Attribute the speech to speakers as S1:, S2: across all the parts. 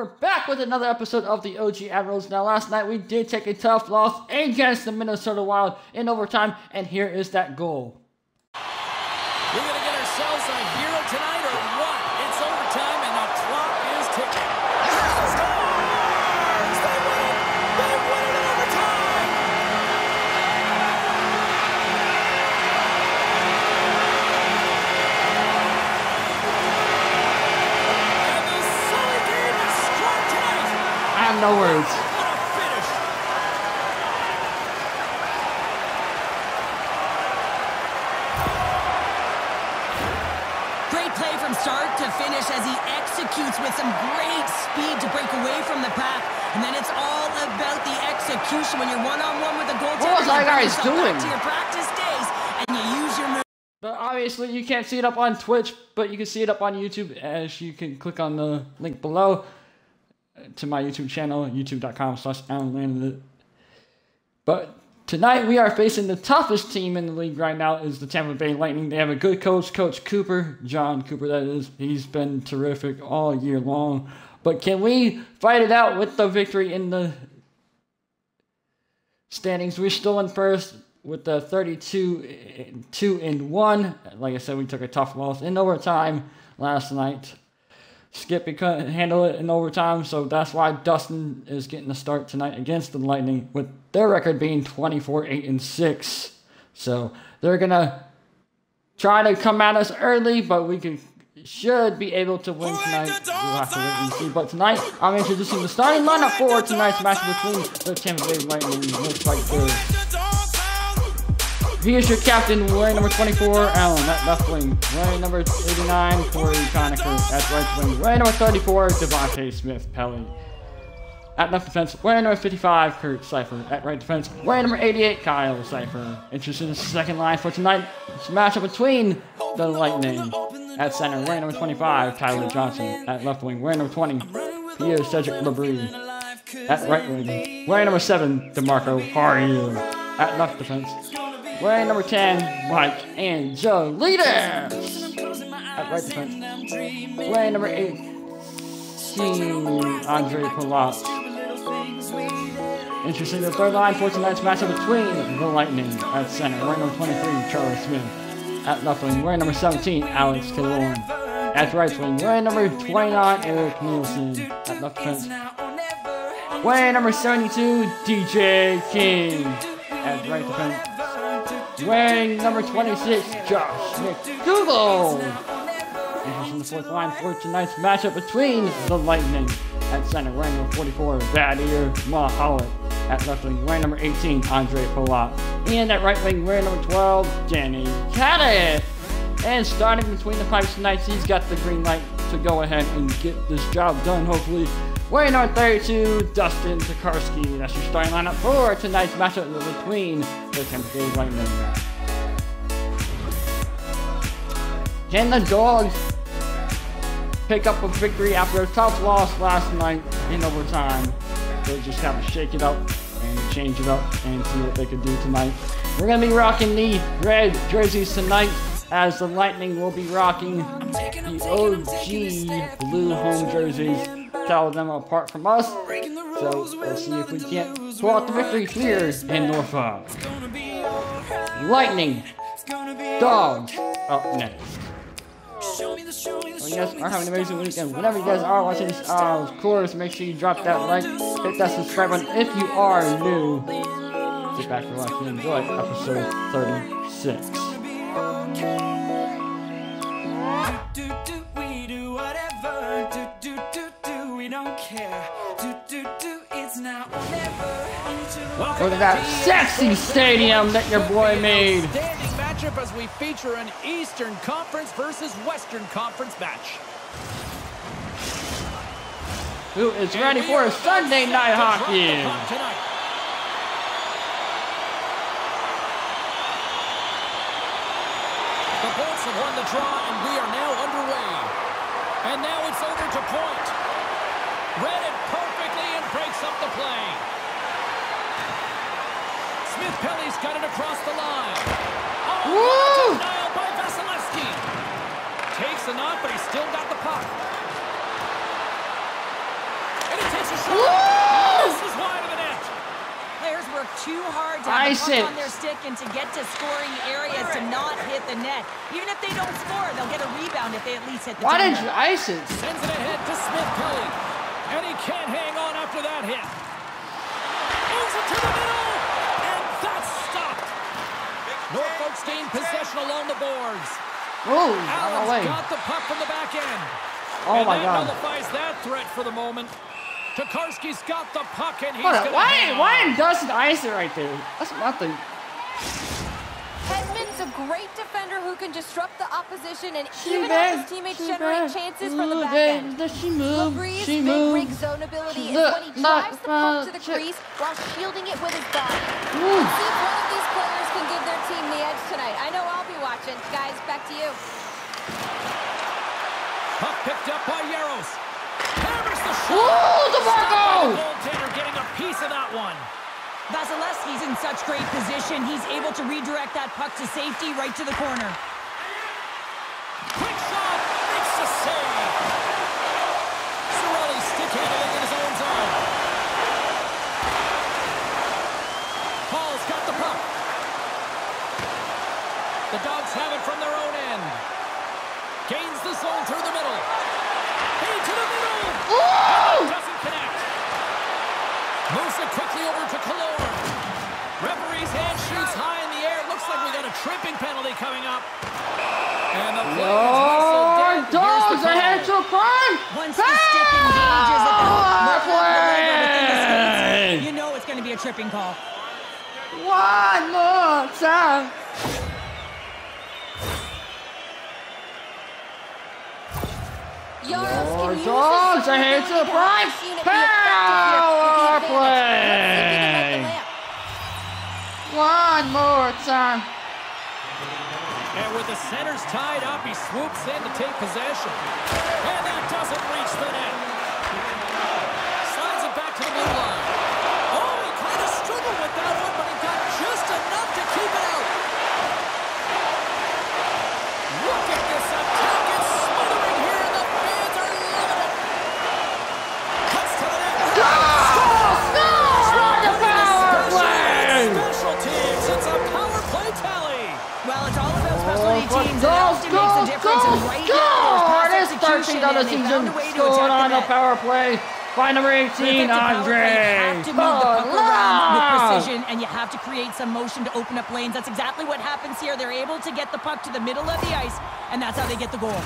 S1: we're back with another episode of the OG Admirals. Now, last night we did take a tough loss against the Minnesota Wild in overtime, and here is that goal.
S2: We're going to get ourselves a
S1: no words.
S2: What a finish!
S3: Great play from start to finish as he executes with some great speed to break away from the pack. And then it's all about the execution when you're one-on-one with a goaltender.
S1: What was that
S3: you bring
S1: guy
S3: yourself back
S1: doing?
S3: To your practice days, and you use your move.
S1: But obviously, you can't see it up on Twitch, but you can see it up on YouTube as you can click on the link below to my YouTube channel, youtube.com slash Alan. But tonight we are facing the toughest team in the league right now is the Tampa Bay Lightning. They have a good coach, Coach Cooper, John Cooper that is. He's been terrific all year long. But can we fight it out with the victory in the standings? We're still in first with the 32 2 and 1. Like I said, we took a tough loss in overtime last night. Skippy couldn't handle it in overtime, so that's why Dustin is getting the start tonight against the Lightning, with their record being 24 8 and 6. So they're gonna try to come at us early, but we can should be able to win tonight. We'll have to wait and see. But tonight, I'm introducing the starting lineup for tonight's match between the Tampa Bay Lightning and looks like the he is your captain, wearing number 24, Allen, at left wing. Wearing number 89, Corey Conacher, at right wing. Wearing number 34, Devontae Smith, Pelly. At left defense, wearing number 55, Kurt Cypher. At right defense, wearing number 88, Kyle Cypher. Interested in the second line for tonight. It's a matchup between the Lightning. At center, wearing number 25, Tyler Johnson. At left wing, wearing number 20, Pierre Cedric Labrie. At right wing, wearing number 7, DeMarco Harrier. At left defense, wearing number 10, Mike Angelidis. At right defense, wearing number 8, Andre Palat. Interesting, the third line for tonight's matchup between the Lightning at center, wearing number 23, Charlie Smith. At left wing, wearing number 17, Alex Killorn. At right wing, wearing number 29, Eric Nielsen. At left defense, wearing number 72, DJ King. At right defense, wearing number 26, Josh McDougal. in the fourth line for tonight's matchup between the Lightning. At center, wearing number 44, Vadir Mahalik. At left wing, wearing number 18, Andre Palat. And at right wing, wearing number 12, Danny Caddick. And starting between the pipes tonight, he's got the green light to go ahead and get this job done, hopefully. Wearing number 32, Dustin Tokarski. That's your starting lineup for tonight's matchup between the Tampa Bay Lightning. Can the Dogs pick up a victory after a tough loss last night in overtime? They just have to shake it up and change it up and see what they can do tonight. We're going to be rocking the red jerseys tonight as the Lightning will be rocking the OG blue home jerseys. Tell them apart from us. So let's see if we can't pull out the victory here in Norfolk. Lightning Dogs up next. Well, you guys are having an amazing weekend. Whenever you guys are watching this, uh, of course, make sure you drop that like, hit that subscribe button if you are new. Sit back, relax, and enjoy episode 36. Look at that sexy stadium that your boy made.
S2: Standing matchup as we feature an Eastern Conference versus Western Conference match.
S1: Who is ready for a Sunday night hockey?
S2: The Bolts have won the draw, and we are now underway. And now it's over to point. Read it perfectly and breaks up the play. Smith Pelly's got it across the line. Oh,
S1: Woo!
S2: denial by Vasilevsky. Takes a knock, but he's still got the puck. And he takes a shot. This is wide of the net.
S3: Players work too hard to have
S1: Ice
S3: the puck on their stick and to get to scoring areas to not hit the net. Even if they don't score, they'll get a rebound if they at least hit the net.
S1: Why
S3: net.
S1: didn't you ice it?
S2: Sends it ahead to Smith Pelly. And he can't hang on after that hit. Moves it to the middle. And that's stopped. Norfolk's gained possession along the boards.
S1: Ooh, out of the way.
S2: Allen's got the puck from the back end.
S1: Oh
S2: and
S1: my
S2: that
S1: god.
S2: nullifies that threat for the moment. Tokarski's got the puck and he's
S1: Hold
S2: going
S1: on,
S2: to
S1: why, why doesn't ice right there? That's nothing.
S4: Hedman's a great defender who can disrupt the opposition and
S1: She
S4: even
S1: bad.
S4: help his teammates
S1: She
S4: generate
S1: bad.
S4: chances from the
S1: Ooh,
S4: back
S1: they-
S4: end.
S1: Does she move?
S4: Labrie's
S1: She
S4: big rig
S1: moves.
S4: zone ability is
S1: Look,
S4: when he
S1: not
S4: drives the puck to the
S1: about-
S4: crease while shielding it with his body.
S1: Ooh.
S4: See if one of these players can give their team the edge tonight. I know I'll be watching. Guys, back to you.
S2: Puck picked up by Yaros. Hammers the shot.
S1: Ooh,
S2: Stopped by
S1: DeMarco!
S2: the goaltender getting a piece of that one.
S3: Vasilevsky's in such great position. He's able to redirect that puck to safety right to the corner.
S2: Quick shot. Makes the save. Cirelli stick handling in his own zone. Paul's got the puck. The Dogs have it from their own end. Gains the zone through the middle. Into the middle.
S1: Ooh!
S2: Doesn't connect. Moves it quickly over to Killorn. Referee's hand shoots high in the air. Looks like we got a tripping penalty coming up. And the play is whistled
S1: Your
S2: dead. Here's the
S1: dogs
S2: call.
S1: ahead to prime!
S3: Once the stick engages at the
S1: Power
S3: within the
S1: play!
S3: skates, you know it's going to be a tripping call.
S1: One more time!
S4: Yaros
S1: Your
S4: can use
S1: dogs
S4: his
S1: are here to
S4: ability
S1: the
S4: help
S1: prime.
S4: unit be effective here with the
S1: Power
S4: advantage. Let's see if he can make
S1: play. One more time!
S2: And with the centers tied up, he swoops in to take possession. And that doesn't reach the net. But teams.
S3: and it
S1: goals,
S3: often makes
S1: goals, goals,
S3: right now, there's
S1: score!
S3: pass
S1: It is
S3: execution,
S1: 13th of the season.
S3: found a way to
S1: Scored on
S3: the
S1: power play by number 18,
S3: it's a power you
S1: Andre.
S3: have to move the puck around with precision, and you have to create some motion to open up lanes. That's exactly what happens here. They're able to get the puck to the middle of the ice, and that's how they get the goal.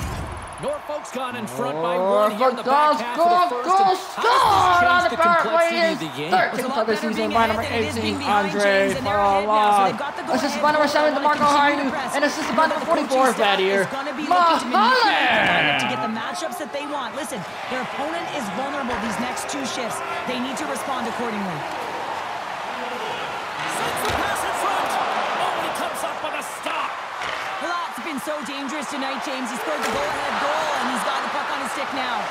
S2: Norfolk's gone in front by one here in the back half
S1: goal,
S2: of the first.
S1: goal, score on the power play
S2: complexity
S1: is
S2: of the game?
S1: 13th of the season by number 18, Andre Palat. Assisted by number 7, DeMarco Haidu, and assisted by number 44, Vadier
S3: Mahale. To get the matchups that they want. Listen, their opponent is vulnerable these next two shifts. They need to respond accordingly. So dangerous tonight, James. He scored the go-ahead goal, and he's got the puck on his stick now.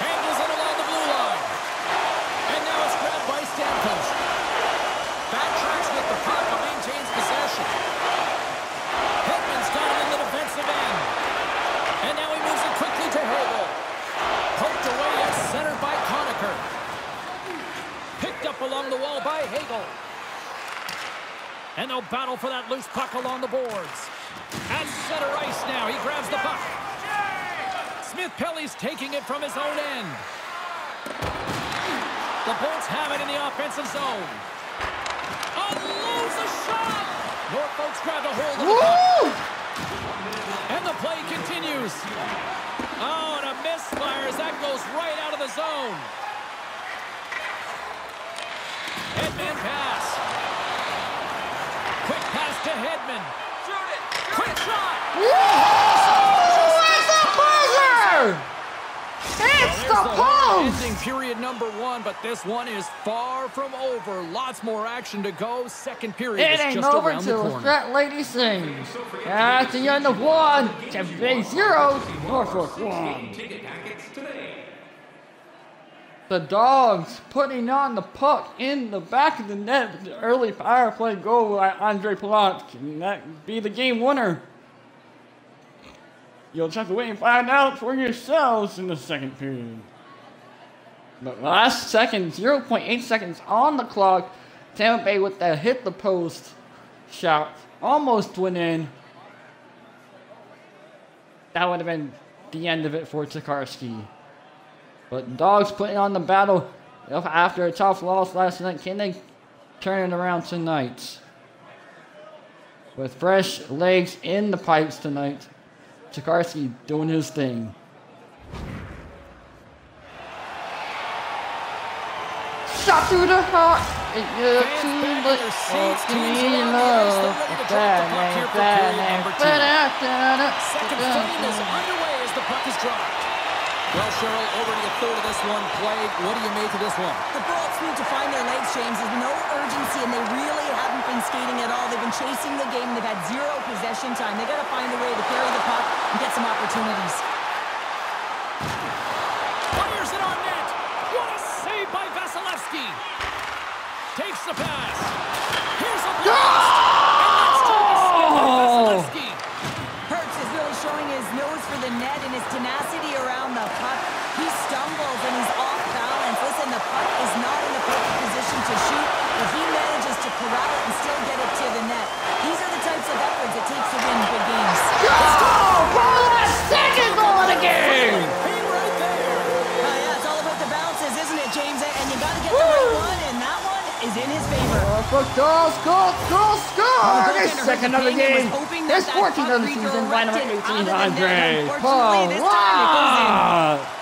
S2: Handles it along the blue line. And now it's grabbed by Stamkos. Backtracks with the puck and maintains possession. Hedman's got in the defensive end. And now he moves it quickly to Hagel. Poked away and centered by Conacher. Picked up along the wall by Hagel. And they'll battle for that loose puck along the boards. Center ice now, he grabs the puck. Smith Pelly's taking it from his own end. The Bolts have it in the offensive zone. Unloads the shot! Norfolk's grabbed a hold of the puck. And the play continues. Oh, and a misfire as that goes right out of the zone. Hedman pass. Quick pass to Hedman. Quick shot.
S1: Woo! It's a buzzer! It's the post!
S2: Ending period number one, but this one is far from over. Lots more action to go. Second period
S1: It
S2: is
S1: ain't
S2: just
S1: over
S2: around the corner.
S1: that lady sings. At the end of one, Tampa Bay zero, Norfolk one. The dogs putting on the puck in the back of the net the early power play goal by Andre Palat. Can that be the game winner? You'll just have to wait and find out for yourselves in the second period. But last second, 0.8 seconds on the clock. Tampa Bay with that hit the post shot. Almost went in. That would have been the end of it for Tokarski. But Dogs putting on the battle after a tough loss last night. Can they turn it around tonight? With fresh legs in the pipes tonight. Tokarski doing his thing. Shot through the heart.
S2: Fans
S1: too
S2: back in
S1: much.
S2: their seats,
S1: give
S2: teams
S1: me
S2: around the
S1: love.
S2: ice, they're ready to drop the
S1: Bad
S2: puck
S1: name,
S2: here for
S1: bad
S2: period
S1: name.
S2: number two.
S1: Ba-da-da-da.
S2: Second frame is underway as the puck is dropped. Well, Cheryl, over to your third of this one played. What do you make of this one?
S3: The Bolts need to find their legs, James. There's no urgency, and they really haven't been skating at all. They've been chasing the game. They've had zero possession time. They got to find a way to carry the puck and get some opportunities.
S2: Fires it on net. What a save by Vasilevsky. Takes the pass.
S3: Favor.
S1: Norfolk goal, score, goal, score!
S3: goaltender
S1: His second of the game.
S3: was hoping that
S1: His
S3: that
S1: 14th
S3: puck
S1: of the season by number
S3: redirected
S1: 18,
S3: out of the net.
S1: Andre
S3: Unfortunately, this time it goes in.
S1: Palat.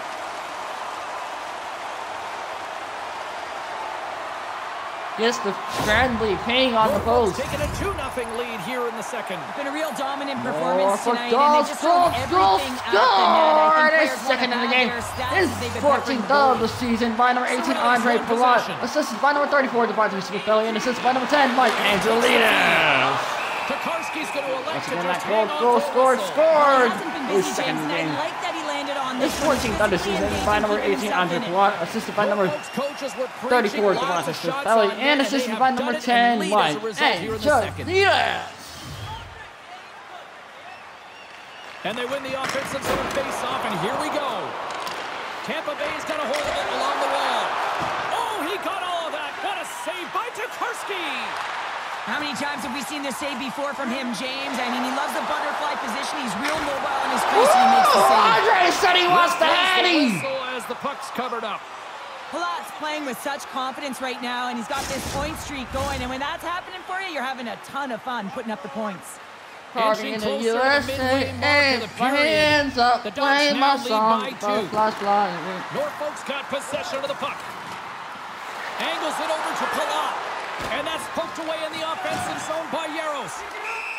S1: Gets the Scranley paying on the
S2: Norfolk's
S1: post.
S2: taking a 2-0 lead here in the second.
S3: Been a real dominant oh, performance
S1: Norfolk
S3: tonight,
S1: goal,
S3: and they just
S1: goal,
S3: thrown
S1: goal,
S3: everything at the
S1: score!
S3: think
S1: second
S3: wanna
S1: the game.
S3: This is
S1: His
S3: that they've been peppering
S1: 14th of the season by number 18,
S2: Somebody's
S1: Andre
S2: in
S1: Palat.
S2: possession.
S1: Assisted by number 34, Devontae Smith-Pelly, and assisted by number 10, Mike Angelidis.
S2: Tokarski's going to elect
S1: Once
S2: to
S1: again,
S2: just
S1: that goal,
S2: hang on
S1: goal
S2: for
S1: scored, scored!
S3: Hasn't
S1: His second
S3: James,
S1: of the
S3: and
S1: game. His
S3: this one.
S1: 14th of the
S3: Physically
S1: season
S3: engaging,
S1: by number
S3: keeping
S1: 18,
S3: himself
S1: Andre
S3: in it.
S1: Palat, assisted by number
S2: Norfolk's coaches were
S1: 34,
S2: preaching lots
S1: Devontae
S2: of shots
S1: Smith-Pelly, and
S2: they
S1: assisted
S2: have
S1: by number 10,
S2: and lead as
S1: Mike
S2: result here in the second.
S1: Angelidis.
S2: And they win the offensive zone face-off, and here we go. Tampa Bay's got a hold of it along the wall. Oh, he got all of that. What a save by Tokarski.
S3: How many times have we seen this save before from him, James? I mean, he loves the butterfly position. He's real mobile in his crease, and he makes the
S1: Ooh,
S3: save.
S1: Andre said he wants the
S2: There's the as the puck's covered up.
S3: Palat's playing with such confidence right now, and he's got this point streak going. And when that's happening for you, you're having a ton of fun putting up the points.
S1: Party in the
S2: Inching closer to the
S1: USA,
S2: midway mark
S1: hey,
S2: of the
S1: my
S2: period.
S1: hands up,
S2: The Ducks
S1: play
S2: now
S1: my
S2: lead
S1: song,
S2: by two.
S1: butterflies flying.
S2: Norfolk's got possession of the puck. Angles it over to Palat. And that's poked away in the offensive zone by Yaros.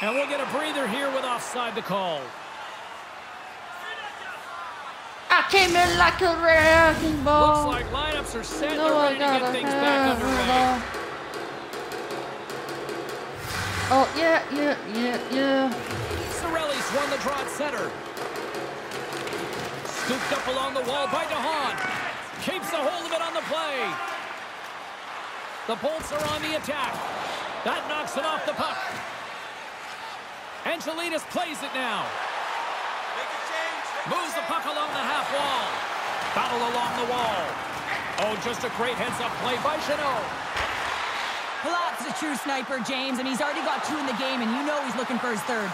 S2: And we'll get a breather here with offside the call.
S1: I came in like a wrecking ball.
S2: Looks like lineups are set.
S1: No,
S2: They're ready to get things back underway.
S1: Oh, yeah, yeah, yeah, yeah.
S2: Cirelli's won the draw at center. Scooped up along the wall by DeHaan. Keeps a hold of it on the play. The Bolts are on the attack. That knocks it off the puck. Angelidis plays it now. Moves the puck along the half wall. Battle along the wall. Oh, just a great heads-up play by Chanot.
S3: Palat's a true sniper, James, and he's already got two in the game, and you know he's looking for his third.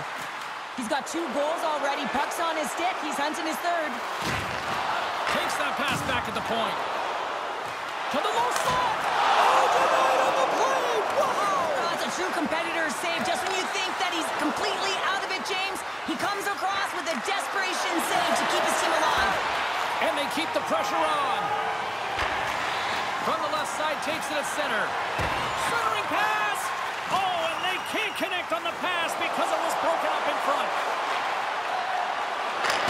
S3: He's got two goals already. Puck's on his stick. He's hunting his third.
S2: Takes that pass back at the point. To the low slot. Oh, denied on the play. Wow.
S3: Oh, that's a true competitor's save. Just when you think that he's completely out of it, James, he comes across with a desperation save to keep his team alive.
S2: And they keep the pressure on. From the left side, takes it at center. Centering pass. Oh, and they can't connect on the pass because it was broken up in front.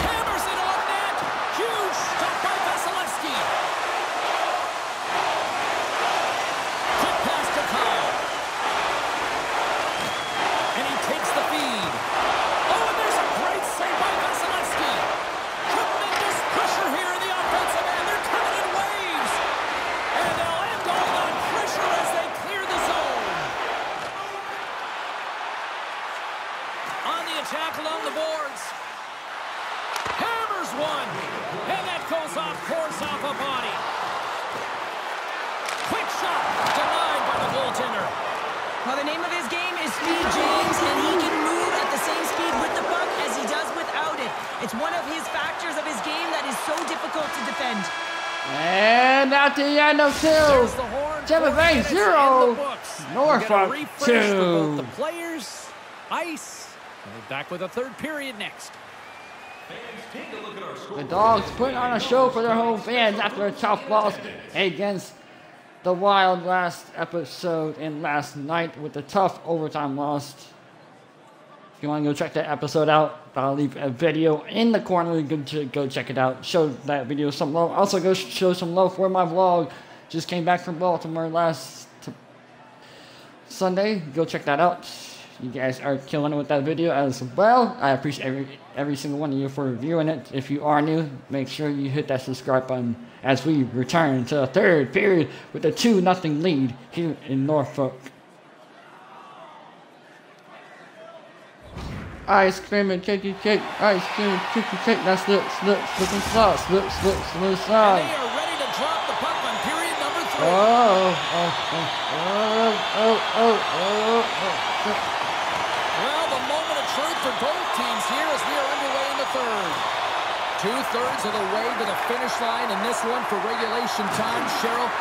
S2: Hammers it on net. Huge stop by Vasilevsky. Quick pass to Kyle. And he takes the feed. Oh, and there's a great save by Vasilevsky. Tremendous pressure here in the offensive end. They're coming in waves. And they'll end all that pressure as they clear the zone. On the attack along the boards. Hammers one. And that goes off course off a body. shot. Denied by the goaltender.
S3: Well, the name of his game is Speed James, and he can move at the same speed with the puck as he does without it. It's one of his factors of his game that is so difficult to defend.
S1: And at the end of two. Tampa Bay zero. Norfolk
S2: We'll get a refresh for both
S1: two.
S2: the players, ice. We're back with a third period next.
S1: the Dogs putting on a show for their home fans after a tough loss against the Wild last episode and last night with the tough overtime loss. If you want to go check that episode out, I'll leave a video in the corner. You can go check it out. Show that video some love. Also, go show some love for my vlog. Just came back from Baltimore last Sunday. Go check that out. You guys are killing it with that video as well. I appreciate every every single one of you for reviewing it. If you are new, make sure you hit that subscribe button as we return to the third period with a 2 nothing lead here in Norfolk. Ice cream and cakey cake, ice cream and cookie cake, that's slip, slip, slip and slide, slip, slip, slip and
S2: And
S1: slide.
S2: they are ready to drop the puck on period number three.
S1: Oh, oh, oh, oh, oh, oh, oh, oh.
S2: Well, the moment of truth for both teams here as we are underway in the third. Two-thirds of the way to the finish line in this one for regulation time. Cheryl,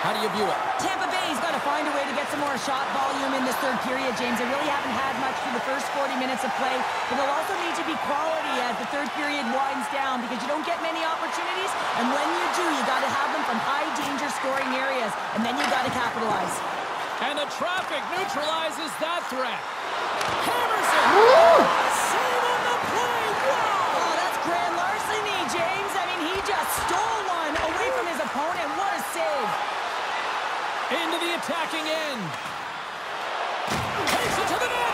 S2: how do you view it?
S3: Tampa Bay's got to find a way to get some more shot volume in this third period, James. They really haven't had much through the first 40 minutes of play, but they'll also need to be quality as the third period winds down because you don't get many opportunities, and when you do, you got to have them from high-danger scoring areas, and then you got to capitalize.
S2: And the traffic neutralizes that threat. Hammers it. Into the attacking end. Takes it to the net.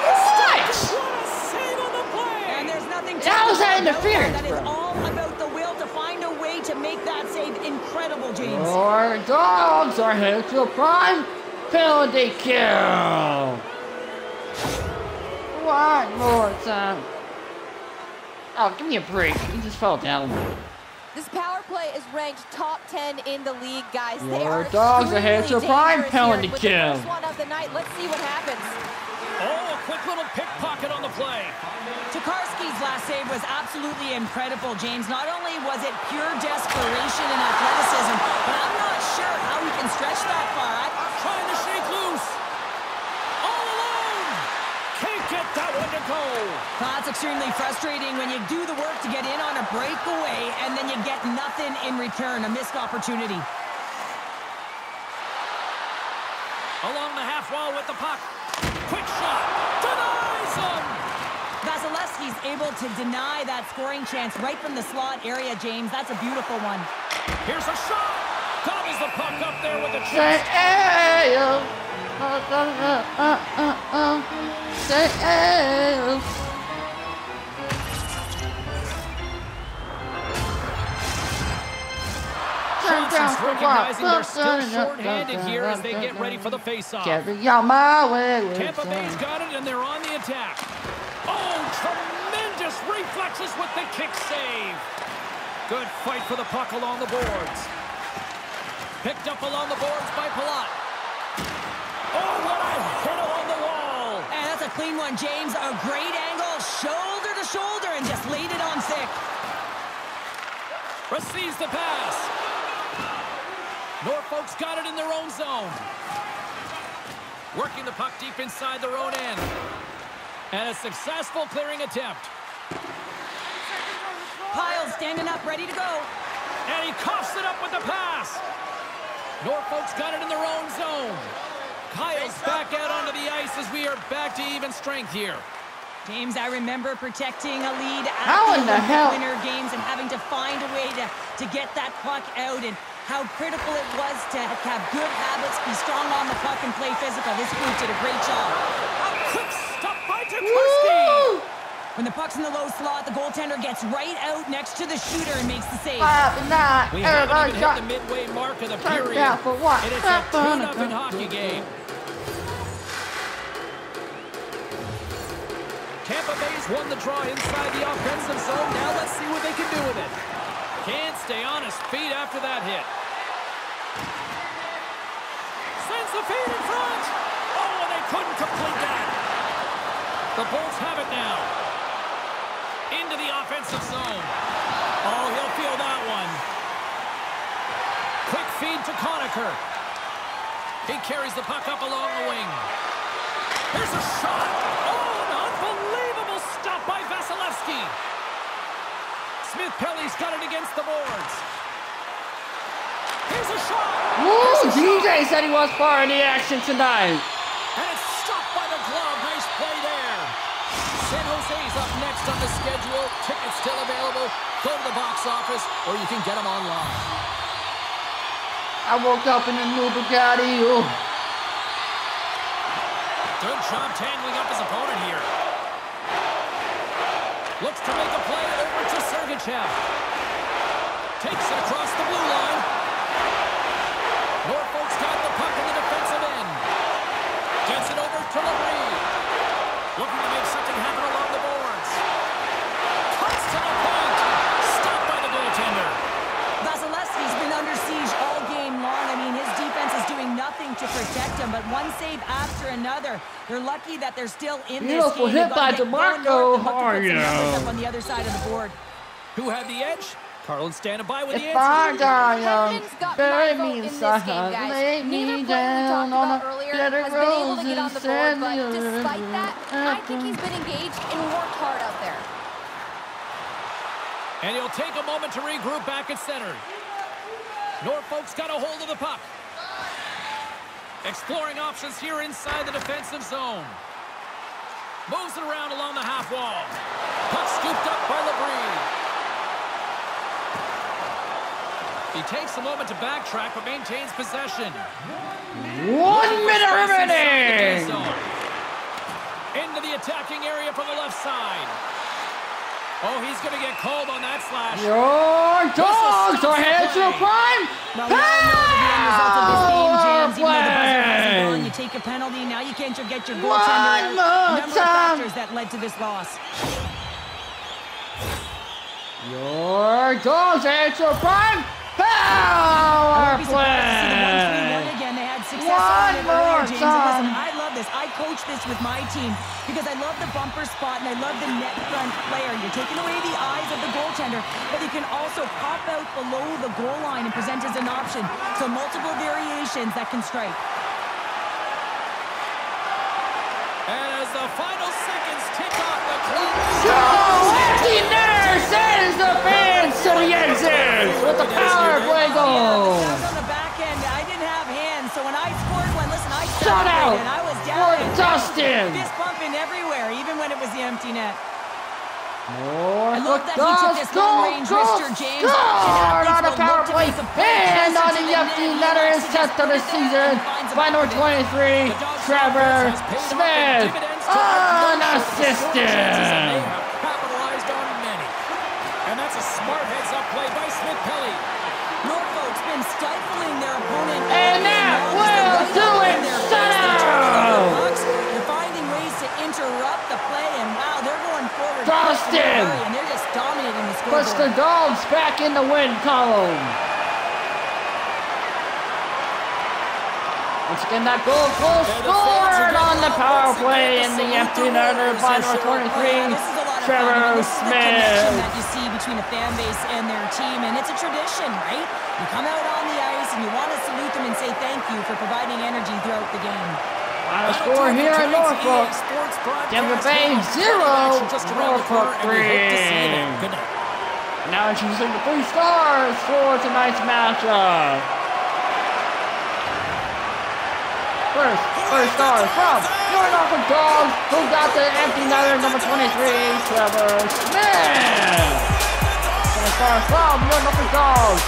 S1: What?
S2: What a save on the play.
S3: And there's nothing
S1: That was
S3: technical
S1: an
S3: about
S1: interference,
S3: That is all about the will to find a way to make that save incredible, James.
S1: Our dogs are headed to a prime penalty kill. One more time. Oh, give me a break. He just fell down.
S4: This power play is ranked top 10 in the league, guys. They are
S1: dogs are headed to a
S4: extremely
S1: prime
S4: dangerous
S1: penalty kill.
S4: The first one of the night. Let's see what happens.
S2: Oh, a quick little pickpocket on the play.
S3: Tokarski's last save was absolutely incredible, James. Not only was it pure desperation and athleticism, but I'm not sure how he can stretch that far. I,
S2: Trying to shake loose. All alone. Can't get that one to
S3: that's extremely frustrating when you do the work to get in on a breakaway and then you get nothing in return, a missed opportunity.
S2: Along the half wall with the puck. Quick shot. Denies him.
S3: Vasilevsky's able to deny that scoring chance right from the slot area, James. That's a beautiful one.
S2: Here's a shot. Gobbles the puck up there with the
S1: Say
S2: chest.
S1: Ayo. Say ayo.
S2: Johnson's recognizing they're still short-handed here as they get ready for the face-off.
S1: Carry on my way.
S2: Tampa Bay's got it, and they're on the attack. Oh, tremendous reflexes with the kick save. Good fight for the puck along the boards. Picked up along the boards by Palat. Oh, what a hit along the wall.
S3: And that's a clean one, James. A great angle, shoulder to shoulder, and just laid it on thick.
S2: Receives the pass. Norfolk's got it in their own zone. Working the puck deep inside their own end. And a successful clearing attempt.
S3: Pyle standing up, ready to go.
S2: And he coughs it up with the pass. Norfolk's got it in their own zone. Kyle's back out onto the ice as we are back to even strength here.
S3: James, I remember protecting a lead at
S1: How
S3: the
S1: in the hell?
S3: Winter Games and having to find a way to, to get that puck out and how critical it was to have good habits, be strong on the puck, and play physical. This group did a great job.
S2: A quick stop by
S1: Tokarski.
S3: When the puck's in the low slot, the goaltender gets right out next to the shooter and makes the save.
S1: Five and nine.
S2: We haven't even hit the midway mark of the period.
S1: down for what?
S2: And it's a 2-0 hockey game. Won the draw inside the offensive zone. Now let's see what they can do with it. Can't stay on his feet after that hit. There's the feed in front. Oh, and they couldn't complete that. The Bolts have it now. Into the offensive zone. Oh, he'll feel that one. Quick feed to Conacher. He carries the puck up along the wing. Here's a shot. Oh, an unbelievable stop by Vasilevsky. Pelly's got it against the boards. Here's a shot.
S1: Woo! DJ said he was part of the action tonight.
S2: And it's stopped by the glove. Nice play there. San Jose's up next on the schedule. Tickets still available. Go to the box office or you can get them online.
S1: I woke up in a new Bugatti. Ooh.
S2: Good job tangling up his opponent here. Looks to make a play over to Takes it across the blue line. Norfolk's got the puck in the defensive end. Gets it over to Labrie. Looking to make something happen along the boards. Cuts to the point. Stopped by the goaltender.
S3: Vasilevsky's been under siege all game long. I mean, his defense is doing nothing to protect him, but one save after another. They're lucky that they're still in
S1: Beautiful
S3: this game. Beautiful hit
S1: by DeMarco.
S3: north and look
S1: Oh,
S3: put some numbers
S1: yeah.
S3: up on the other side of the board.
S2: Who had the edge? Carlin standing by with
S1: If
S2: the
S1: I
S2: answer.
S1: die young,
S4: got
S1: bury
S4: my vote
S1: me
S4: in this
S1: inside,
S4: game, guys.
S1: lay
S4: Neither
S1: me
S4: player
S1: down
S4: talked
S1: on
S4: about
S1: a
S4: earlier
S1: bed of
S4: has able to get on
S1: roses
S4: the board, but
S1: and
S4: despite that, I think he's been engaged and worked hard out there.
S2: And he'll take a moment to regroup back at center. Norfolk's got a hold of the puck. Exploring options here inside the defensive zone. Moves it around along the half wall. Puck scooped up by Labrie. He takes a moment to backtrack but maintains possession.
S1: One minute
S2: Space inside the D
S1: remaining.
S2: Into the attacking area from the left side. Oh, he's going to get called on that slash.
S1: Your dogs are headed to a prime
S3: Well, we all know the end result of this game, Jams. Even though the buzzer hasn't gone, you take a penalty. Now you can't get your
S1: One
S3: goaltender
S1: more
S3: out. Number
S1: time.
S3: of factors that led to this loss.
S1: Your dogs are headed to prime power
S3: wouldn't be surprised to see the 1-3-1
S1: play.
S3: again. They had success
S1: One
S3: on it earlier,
S1: more
S3: James. And listen,
S1: time.
S3: I love this. I coach this with my team because I love the bumper spot and I love the net front player. You're taking away the eyes of the goaltender, but you can also pop out below the goal line and present as an option. So multiple variations that can strike.
S2: And as the final seconds tick off the clock.
S1: So empty netter sends the fans exit with the power play
S3: Yeah,
S1: goal.
S3: the on the back end, I didn't have hands, so when I scored one, listen, I
S1: Shut out
S3: celebrated. I was
S1: for
S3: down and
S1: Dustin.
S3: fist bumping everywhere, even when it was the empty net.
S1: More
S3: I love that he took this long-range wrister, James.
S1: on the power play
S3: a
S1: and on the empty
S3: He
S1: is
S3: just
S1: to the
S3: put it down
S1: season
S3: and a
S1: number 23, Trevor
S2: offense has paid off
S1: Smith,
S2: in dividends to our Norfolk
S1: unassisted.
S2: and they have capitalized on many. And that's a smart heads-up play by Smith Pelly.
S3: Norfolk's been stifling their opponent.
S1: And that will do it. Shut
S3: face. They're turning over
S1: out.
S3: pucks. They're finding ways to interrupt the play, and wow, they're going forward. quick
S1: Dustin.
S3: in a hurry, And they're just dominating the
S1: Puts the dogs back in the win column. Once again, that goal, goal scored on the power play in the empty netter by number 23,
S3: This is a lot of fun. I mean,
S1: Trevor
S3: the connection
S1: Smith.
S3: that you see between a fan base and their team, and it's a tradition, right? You come out on the ice and you want to salute them and say thank you for providing energy throughout the game.
S1: Final score here in Norfolk. Denver Bay zero, Norfolk three.
S2: Good night.
S1: Now introducing the three stars for tonight's matchup. First, first star from your Norfolk Dogs, who got the empty netter, number 23, Trevor Smith. Second star from your Norfolk Dogs,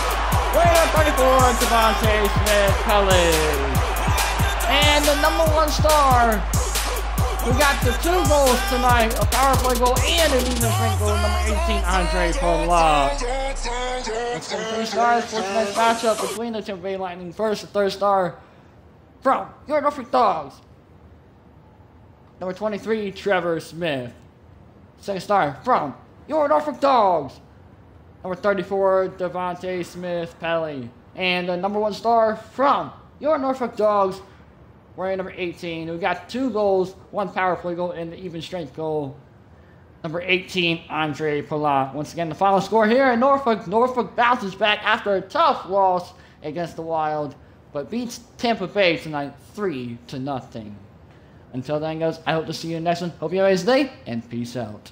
S1: player 34, Devontae Smith Pelly. And the number one star, who got the two goals tonight, a power play goal and an even strength goal, number 18, Andre. Let's go three stars for tonight's matchup between the Tampa Bay Lightning. First, the third star from your Norfolk Dogs. Number 23, Trevor Smith. Second star from your Norfolk Dogs. Number 34, Devontae Smith Pelly. And the number one star from your Norfolk Dogs, wearing number 18, who got two goals, one power play goal, and the even strength goal. Number 18, Andre Palat. Once again, the final score here in Norfolk. Norfolk bounces back after a tough loss against the Wild, but beats Tampa Bay tonight 3 to nothing. Until then, guys, I hope to see you in the next one. Hope you have a nice day, and peace out.